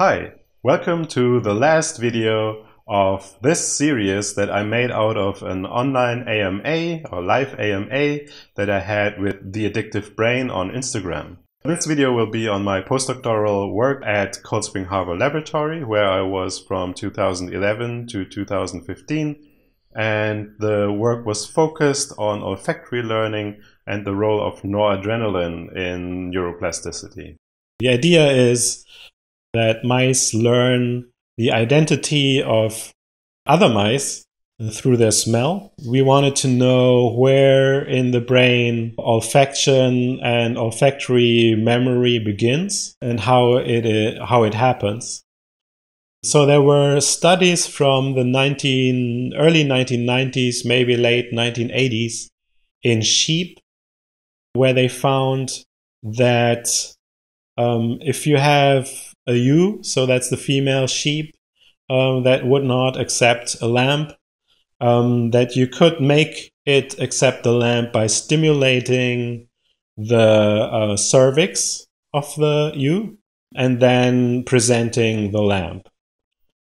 Hi, welcome to the last video of this series that I made out of an online AMA or live AMA that I had with The Addictive Brain on Instagram. This video will be on my postdoctoral work at Cold Spring Harbor Laboratory where I was from 2011 to 2015 and the work was focused on olfactory learning and the role of noradrenaline in neuroplasticity. The idea is that mice learn the identity of other mice through their smell. We wanted to know where in the brain olfaction and olfactory memory begins and how it, how it happens. So there were studies from the 19, early 1990s, maybe late 1980s in sheep where they found that um, if you have a ewe, so that's the female sheep um, that would not accept a lamp, um, that you could make it accept the lamp by stimulating the uh, cervix of the ewe and then presenting the lamp.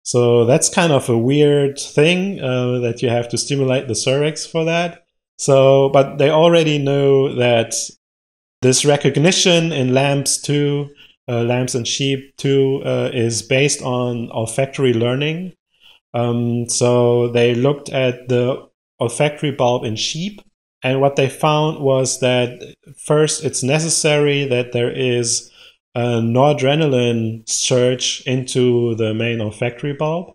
So that's kind of a weird thing uh, that you have to stimulate the cervix for that. So, but they already know that this recognition in lamps too uh, lambs and sheep too uh, is based on olfactory learning. Um, so they looked at the olfactory bulb in sheep, and what they found was that first it's necessary that there is a noradrenaline surge into the main olfactory bulb.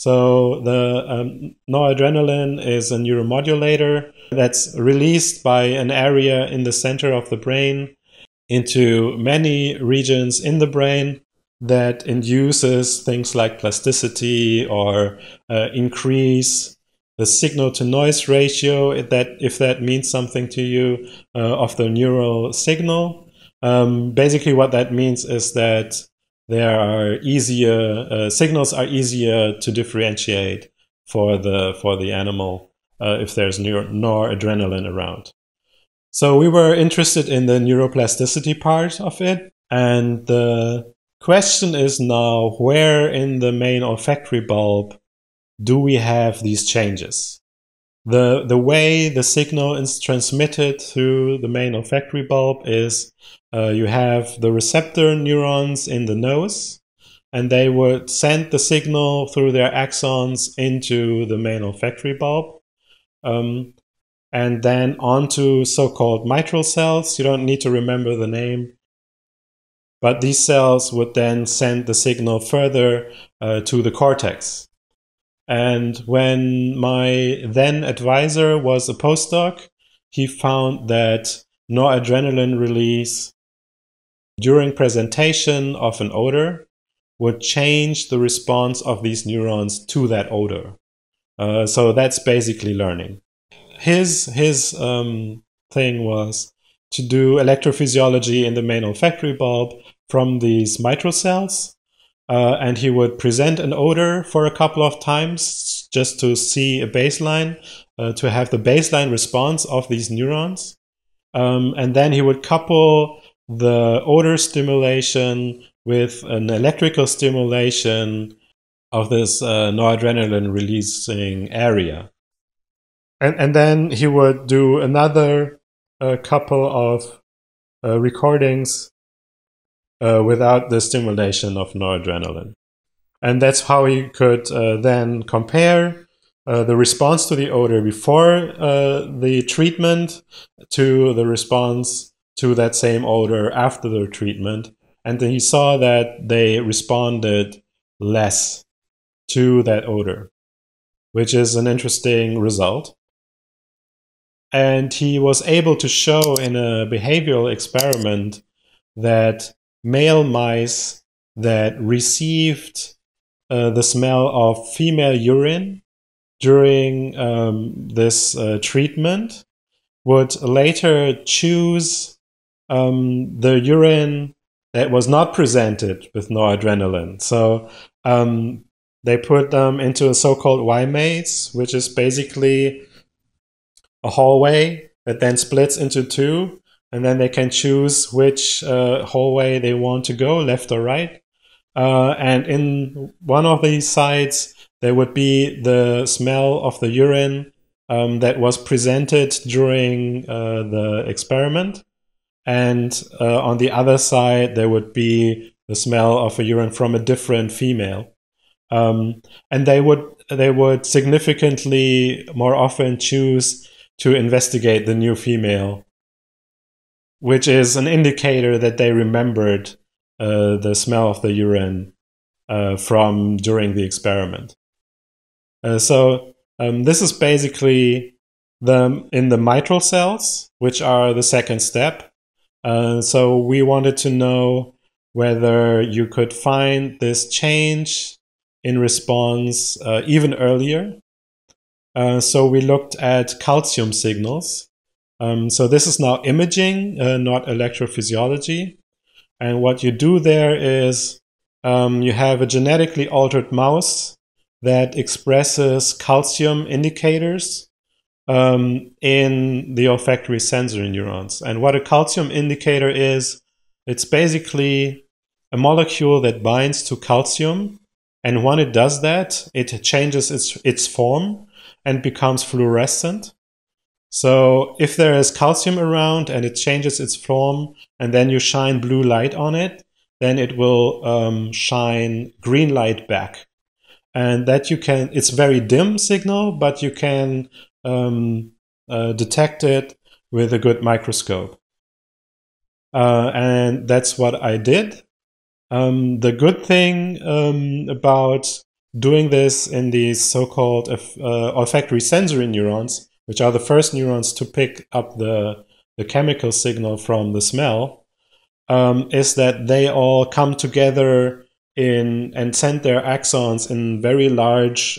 So the um, noradrenaline is a neuromodulator that's released by an area in the center of the brain into many regions in the brain that induces things like plasticity or uh, increase the signal to noise ratio. That if that means something to you uh, of the neural signal. Um, basically what that means is that there are easier uh, signals are easier to differentiate for the for the animal uh, if there's noradrenaline around so we were interested in the neuroplasticity part of it. And the question is now where in the main olfactory bulb do we have these changes? The, the way the signal is transmitted through the main olfactory bulb is uh, you have the receptor neurons in the nose, and they would send the signal through their axons into the main olfactory bulb. Um, and then onto so-called mitral cells. You don't need to remember the name. But these cells would then send the signal further uh, to the cortex. And when my then advisor was a postdoc, he found that noradrenaline release during presentation of an odor would change the response of these neurons to that odor. Uh, so that's basically learning his his um, thing was to do electrophysiology in the main olfactory bulb from these mitral cells. Uh, and he would present an odor for a couple of times just to see a baseline, uh, to have the baseline response of these neurons. Um, and then he would couple the odor stimulation with an electrical stimulation of this uh, noradrenaline releasing area and and then he would do another uh, couple of uh, recordings uh, without the stimulation of noradrenaline, and that's how he could uh, then compare uh, the response to the odor before uh, the treatment to the response to that same odor after the treatment, and then he saw that they responded less to that odor, which is an interesting result. And he was able to show in a behavioral experiment that male mice that received uh, the smell of female urine during um, this uh, treatment would later choose um, the urine that was not presented with noradrenaline. So um, they put them into a so-called Y maze, which is basically a hallway that then splits into two, and then they can choose which uh, hallway they want to go, left or right. Uh, and in one of these sites, there would be the smell of the urine um, that was presented during uh, the experiment. And uh, on the other side, there would be the smell of a urine from a different female. Um, and they would they would significantly more often choose to investigate the new female, which is an indicator that they remembered uh, the smell of the urine uh, from during the experiment. Uh, so um, this is basically the in the mitral cells, which are the second step. Uh, so we wanted to know whether you could find this change in response uh, even earlier. Uh, so we looked at calcium signals. Um, so this is now imaging, uh, not electrophysiology. And what you do there is um, you have a genetically altered mouse that expresses calcium indicators um, in the olfactory sensory neurons. And what a calcium indicator is, it's basically a molecule that binds to calcium. And when it does that, it changes its, its form and becomes fluorescent. So if there is calcium around and it changes its form, and then you shine blue light on it, then it will um, shine green light back. And that you can, it's very dim signal, but you can um, uh, detect it with a good microscope. Uh, and that's what I did. Um, the good thing um, about doing this in these so-called uh, olfactory sensory neurons, which are the first neurons to pick up the, the chemical signal from the smell, um, is that they all come together in and send their axons in very large,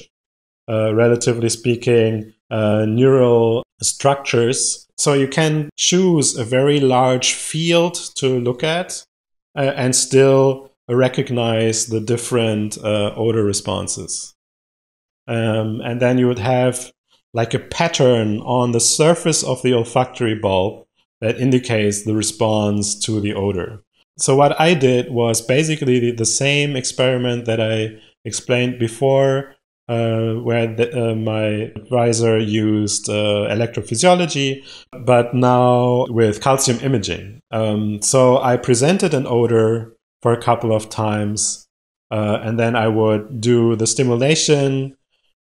uh, relatively speaking, uh, neural structures. So you can choose a very large field to look at uh, and still recognize the different uh, odor responses. Um, and then you would have like a pattern on the surface of the olfactory bulb that indicates the response to the odor. So what I did was basically the same experiment that I explained before, uh, where the, uh, my advisor used uh, electrophysiology, but now with calcium imaging. Um, so I presented an odor for a couple of times. Uh, and then I would do the stimulation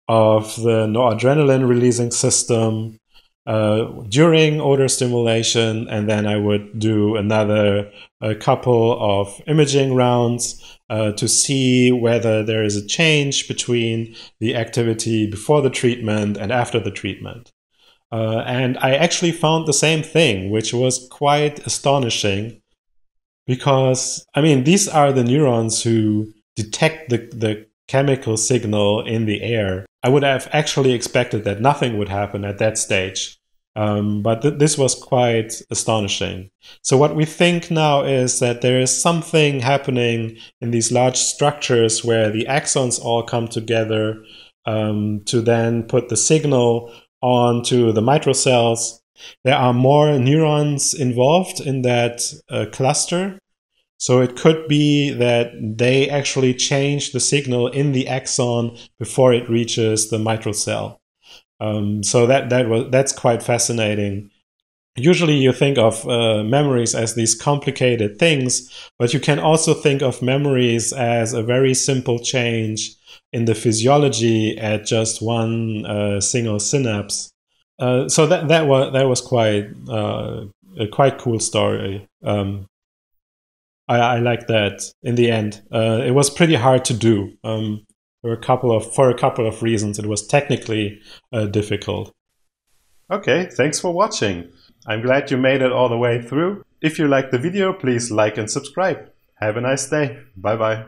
of the noradrenaline releasing system uh, during odor stimulation. And then I would do another a couple of imaging rounds uh, to see whether there is a change between the activity before the treatment and after the treatment. Uh, and I actually found the same thing, which was quite astonishing because I mean these are the neurons who detect the, the chemical signal in the air. I would have actually expected that nothing would happen at that stage. Um, but th this was quite astonishing. So what we think now is that there is something happening in these large structures where the axons all come together um, to then put the signal onto the mitral cells there are more neurons involved in that uh, cluster. So it could be that they actually change the signal in the axon before it reaches the mitral cell. Um, so that that was that's quite fascinating. Usually, you think of uh, memories as these complicated things, but you can also think of memories as a very simple change in the physiology at just one uh, single synapse. Uh, so that that was that was quite uh, a quite cool story. Um, I, I like that. In the end, uh, it was pretty hard to do. Um, for a couple of for a couple of reasons, it was technically uh, difficult. Okay, thanks for watching. I'm glad you made it all the way through. If you liked the video, please like and subscribe. Have a nice day. Bye bye.